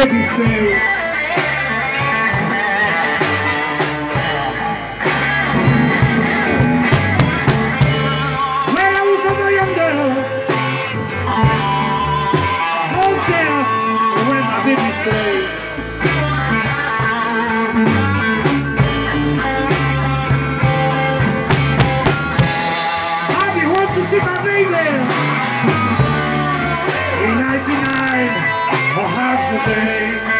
Mississippi State. yesterday